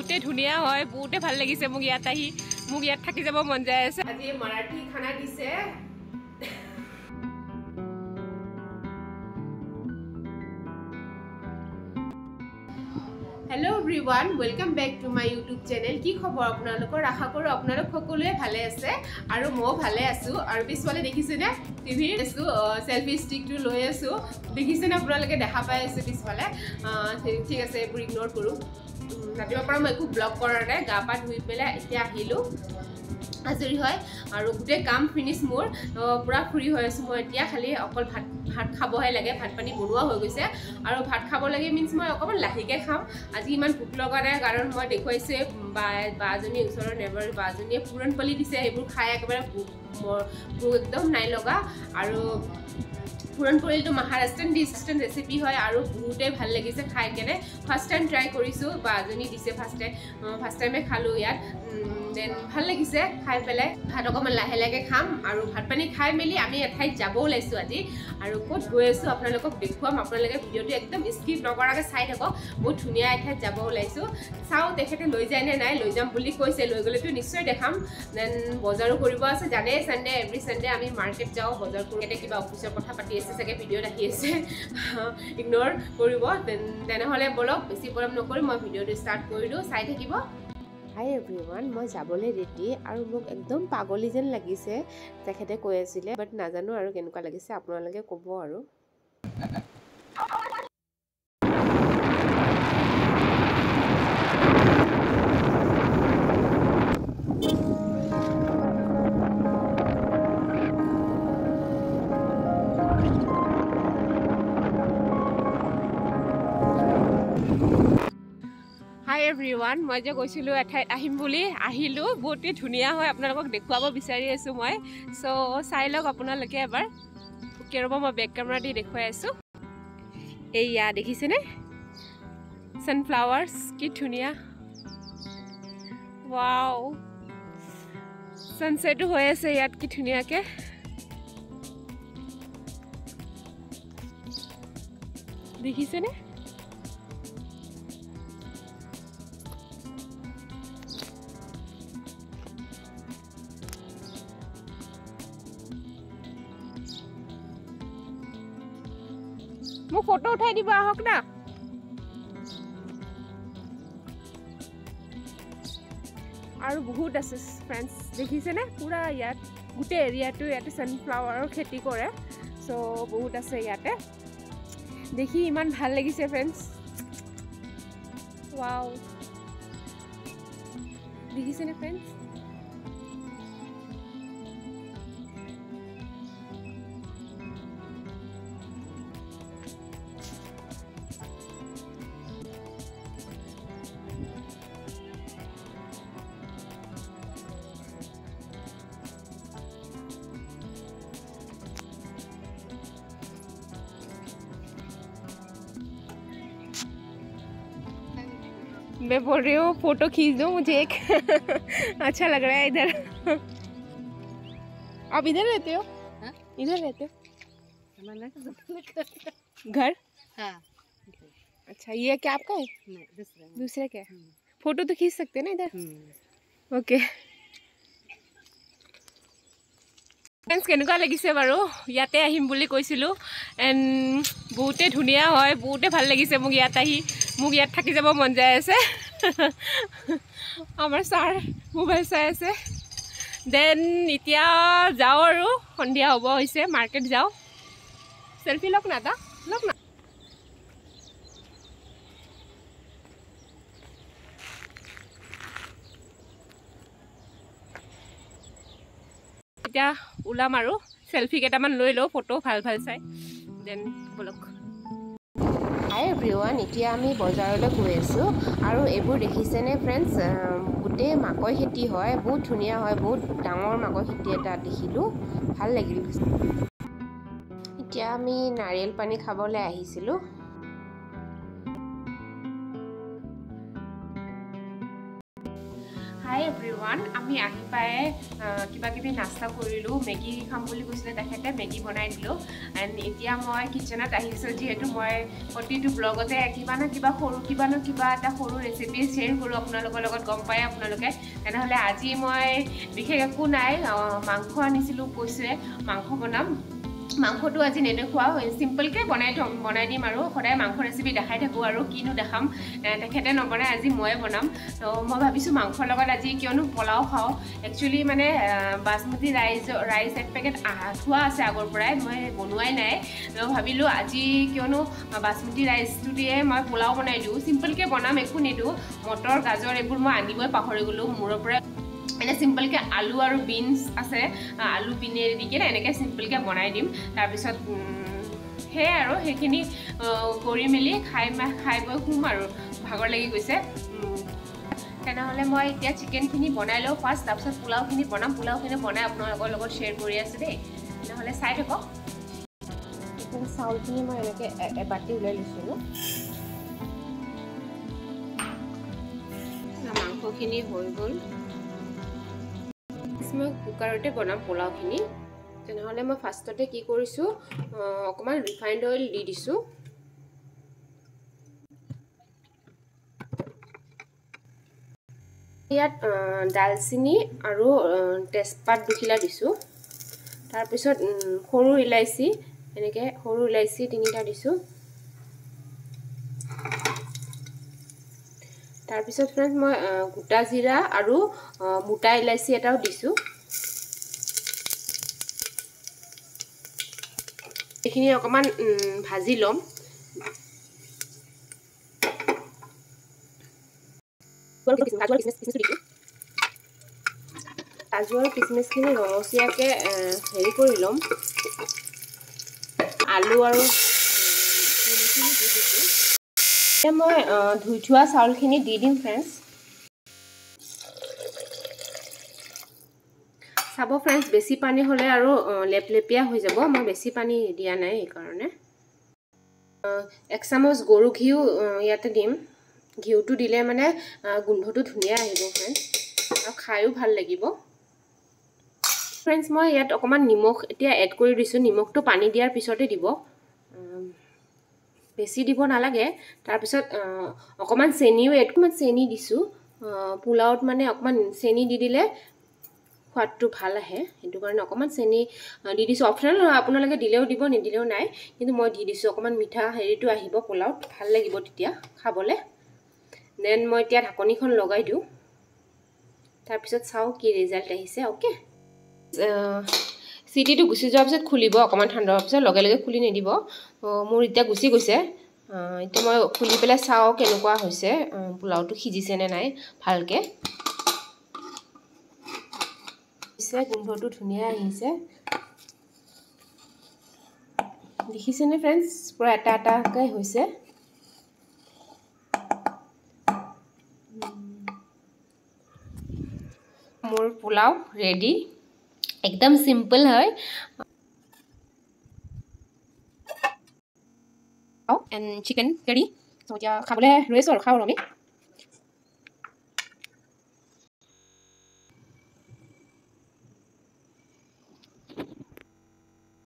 বহুতে ধুনীয়া হয় বহুতে ভাল লাগিছে মোক ইয়াত আহি। মোক ইয়াত থাকি যাব মন যায় আছে। আজি মাৰাঠী খানা দিছে। Hello' everyone welcome back to my YouTube channel কি খবৰ আপোনালোকৰ? আশা কৰোঁ আপোনালোক সকলোৱে ভালে আছে আৰু ময়ো ভালে আছোঁ। আৰু পিছফালে দেখিছেনে টিভিৰ আছোঁ চেল্ফি ষ্টিকটো লৈ আছোঁ। দেখিছেনে আপোনালোকে? দেখা পাই আছোঁ পিছফালে। ঠিক- আছে এইবোৰ ইগন'ৰ কৰোঁ। ৰাতিপুৱাৰ পৰা মই একো ব্লগ কৰা নাই গা পা ধুই পেলাই এতিয়া আহিলোঁ। আজৰি হয় আৰু গোটেই কাম ফিনিছ মোৰ পূৰা ফ্ৰী হৈ আছোঁ মই এতিয়া খালি অকল ভাত ভাত খাবহে লাগে ভাত পানী বনোৱা হৈ গৈছে। আৰু ভাত খাব লাগে মিনছ মই অকণমান লাহেকৈ খাম আজি ইমান ভোক লগা নাই কাৰণ মই দেখুৱাইছোঁ বা বাজনী ওচৰৰ নেবাৰ বাজনীয়ে পুৰণপলি দিছে সেইবোৰ খাই একেবাৰে ভোক মোৰ ভোক একদম নাই লগা। আৰু পুৰণপলিটো মহাৰাষ্ট্ৰিয়ান ডিষ্টেণ্ট ৰেচিপি হয় আৰু বহুতেই ভাল লাগিছে খাই কেনে। ফাৰ্ষ্ট টাইম ট্ৰাই কৰিছোঁ বাজনী দিছে ফাৰ্ষ্ট টাইম ফাৰ্ষ্ট টাইমে খালোঁ ইয়াত। দেন ভাল লাগিছে খাই পেলাই। ভাত অকণমান লাহে লাহে খাম আৰু ভাত পানী খাই মেলি আমি এঠাইত যাব ওলাইছোঁ আজি। আৰু ক'ত গৈ আছোঁ আপোনালোকক দেখুৱাম। আপোনালোকে ভিডিঅ'টো একদম স্কিপ নকৰাকৈ চাই থাকক। বহুত ধুনীয়া এঠাইত যাব ওলাইছোঁ। চাওঁ তেখেতে লৈ যায় নে নাই লৈ যাম বুলি কৈছে। লৈ গ'লেতো নিশ্চয় দেখাম। দেন বজাৰো কৰিব আছে। জানেই চানডে এভৰি চানডে আমি মাৰ্কেট যাওঁ বজাৰ কৰোঁ। কিবা অফিচৰ কথা পাতি আছে। চাগে ভিডিঅ'ত আহি আছে। ইগন'ৰ কৰিব তেনেহ'লে ব'লক বেছি পলম নকৰি মই ভিডিঅ'টো ষ্টাৰ্ট কৰি দিওঁ চাই থাকিব। হাই এভৰিৱান মই যাবলৈ ৰেডি আৰু মোক একদম পাগলী যেন লাগিছে। তেখেতে কৈ আছিলে বাট নাজানো আৰু কেনেকুৱা লাগিছে আপোনালোকে ক'ব আৰু। এভৰিৱান মই যে কৈছিলোঁ এঠাইত আহিম বুলি আহিলোঁ। বহুতেই ধুনীয়া হয় আপোনালোকক দেখুৱাব বিচাৰি আছোঁ মই। চ' চাই লওক আপোনালোকে এবাৰ। কেৰবা মই বেক কেমেৰা দি দেখুৱাই আছোঁ। এইয়া দেখিছেনে? ছানফ্লাৱাৰ্ছ কি ধুনীয়া। ৱাও ছানছেটো হৈ আছে ইয়াত কি ধুনীয়াকৈ। দেখিছেনে? মোক ফটো উঠাই দিব আহক না। আৰু বহুত আছে ফ্ৰেণ্ডছ দেখিছেনে? পূৰা ইয়াত গোটেই এৰিয়াটো ইয়াতে ছানফ্লাৱাৰৰ খেতি কৰে। চ' বহুত আছে ইয়াতে। দেখি ইমান ভাল লাগিছে ফ্ৰেণ্ডছ ৱাও দেখিছেনে ফ্ৰেণ্ডছ मैं बोल रही हूँ फ़ोटो खींच दो मुझे एक। अच्छा लग रहा है इधर। आप इधर रहते हो? हाँ? इधर रहते हो? घर? हाँ। अच्छा ये क्या आपका है? दूसरा क्या हम्म। फ़ोटो तो खींच सकते हैं ना इधर? हम्म। ফ্ৰেণ্ডছ কেনেকুৱা লাগিছে বাৰু? ইয়াতে আহিম বুলি কৈছিলোঁ। এণ্ড বহুতে ধুনীয়া হয় বহুতে ভাল লাগিছে মোক ইয়াত আহি। মোক ইয়াত থাকি যাব মন যায় আছে। আমাৰ ছাৰ মোবাইল চাই আছে। দেন এতিয়া যাওঁ আৰু। সন্ধিয়া হ'ব হৈছে মাৰ্কেট যাওঁ। চেল্ফি লওক না এটা লওক না? এতিয়া ওলাম আৰু। চেল্ফি কেইটামান লৈ লওঁ ফটো ভাল ভাল চাই। দেন বলক হাই এভৰিৱান এতিয়া আমি বজাৰলৈ গৈ আছোঁ। আৰু এইবোৰ দেখিছেনে ফ্ৰেণ্ডছ গোটেই মাকৈ খেতি হয় বহুত ধুনীয়া হয় বহুত ডাঙৰ মাকৈ খেতি এটা দেখিলোঁ। ভাল লাগিল। এতিয়া আমি নাৰিয়েল পানী খাবলৈ আহিছিলোঁ। এভৰিৱান আমি আহি পাই কিবা কিবি নাস্তা কৰিলোঁ মেগী খাম বুলি কৈছিলে তেখেতে মেগী বনাই দিলোঁ। এণ্ড এতিয়া মই কিটচেনত আহিছোঁ যিহেতু মই প্ৰতিটো ব্লগতে কিবা না কিবা সৰু কিবা না কিবা এটা সৰু ৰেচিপি শ্বেয়াৰ কৰোঁ আপোনালোকৰ লগত গম পায় আপোনালোকে। তেনেহ'লে আজি মই বিশেষ একো নাই মাংস আনিছিলোঁ কৈছোৱে মাংস বনাম। মাংসটো আজি নেদেখুৱাওঁ চিম্পলকৈ বনাই থ'ম বনাই দিম আৰু। সদায় মাংস ৰেচিপি দেখাই থাকোঁ আৰু কিনো দেখাম। তেখেতে নবনাই আজি ময়ে বনাম। তো মই ভাবিছোঁ মাংসৰ লগত আজি কিয়নো পোলাও খাওঁ। একচুৱেলি মানে বাচমতি ৰাইজ ৰাইচ এক পেকেট থোৱা আছে আগৰ পৰাই মই বনোৱাই নাই। তো ভাবিলোঁ আজি কিয়নো বাচমতি ৰাইচটো দিয়ে মই পোলাও বনাই দিওঁ। চিম্পলকৈ বনাম একো নিদিওঁ। মটৰ গাজৰ এইবোৰ মই আনিবই পাহৰি গ'লোঁ। মূৰৰ পৰা মানে চিম্পলকৈ আলু আৰু বিনছ আছে আলু বিনেৰে দি কিনে এনেকৈ চিম্পলকৈ বনাই দিম। তাৰপিছত সেয়াই আৰু সেইখিনি কৰি মেলি খাই খাই বৈ শুম আৰু। ভাগৰ লাগি গৈছে। তেনেহ'লে মই এতিয়া চিকেনখিনি বনাই লওঁ ফাৰ্ষ্ট তাৰপিছত পোলাওখিনি বনাম। পোলাওখিনি বনাই আপোনালোকৰ লগত শ্বেয়াৰ কৰি আছোঁ দেই। তেনেহ'লে চাই থাকক। চাউলখিনি মই এনেকৈ এবাটি ওলাই লৈছিলোঁ মাংসখিনি হৈ গ'ল। মই কুকাৰতে বনাম পোলাওখিনি। তেনেহ'লে মই ফাৰ্ষ্টতে কি কৰিছোঁ অকণমান ৰিফাইণ্ড অইল দি দিছোঁ। ইয়াত ডালচেনি আৰু তেজপাত দুখিলা দিছোঁ। তাৰপিছত সৰু ইলাচি এনেকৈ সৰু ইলাচি তিনিটা দিছোঁ। তাৰপিছত ফ্ৰেণ্ড মই গোটা জিৰা আৰু মোটা ইলাচি এটাও দিছোঁ। এইখিনি অকণমান ভাজি ল'ম। কাজু আৰু কিচমিচখিনি ৰঙচীয়াকৈ হেৰি কৰি ল'ম। আলু আৰু মই ধুই থোৱা চাউলখিনি দি দিম ফ্ৰেণ্ডছ চাব ফ্ৰেণ্ডছ বেছি পানী হ'লে আৰু লেপলেপীয়া হৈ যাব। মই বেছি পানী দিয়া নাই সেইকাৰণে এক চামুচ গৰু ঘিউ ইয়াতে দিম। ঘিউটো দিলে মানে গোন্ধটো ধুনীয়া আহিব ফ্ৰেণ্ডছ আৰু খায়ো ভাল লাগিব। ফ্ৰেণ্ডছ মই ইয়াত অকণমান নিমখ এতিয়া এড কৰি দিছোঁ। নিমখটো পানী দিয়াৰ পিছতে দিব। বেছি দিব নালাগে। তাৰপিছত অকণমান চেনিও এড অকণমান চেনি দিছোঁ। পোলাওত মানে অকণমান চেনি দি দিলে সোৱাদটো ভাল আহে। সেইটো কাৰণে অকণমান চেনি দি দিছোঁ। অপশ্যনেল আপোনালোকে দিলেও দিব নিদিলেও নাই। কিন্তু মই দি দিছোঁ। অকণমান মিঠা হেৰিটো আহিব পোলাওত। ভাল লাগিব তেতিয়া খাবলৈ। দেন মই এতিয়া ঢাকনিখন লগাই দিওঁ। তাৰপিছত চাওঁ কি ৰিজাল্ট আহিছে। অ'কে চিটিটো গুচি যোৱাৰ পিছত খুলিব অকণমান ঠাণ্ডা হোৱাৰ পিছত লগে লগে খুলি নিদিব। মোৰ এতিয়া গুচি গৈছে। এতিয়া মই খুলি পেলাই চাওঁ কেনেকুৱা হৈছে। পোলাওটো সিজিছে নে নাই ভালকৈ। গোন্ধটো ধুনীয়া আহিছে। দেখিছেনে ফ্ৰেণ্ডছ পূৰা এটা এটাকৈ হৈছে। মোৰ পোলাও ৰেডি একদম চিম্পল হয়। চিকেন কাৰী চ' এতিয়া খাবলৈ ৰৈছোঁ আৰু খাওঁ আৰু